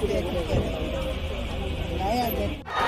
초대해줄게 나야 돼.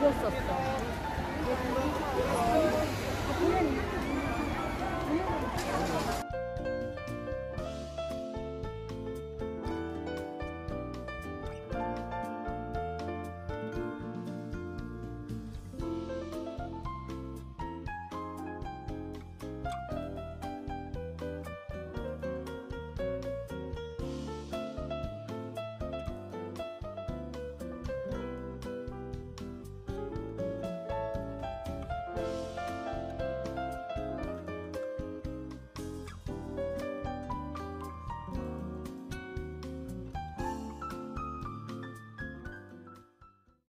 그거 썼어.